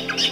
Gracias.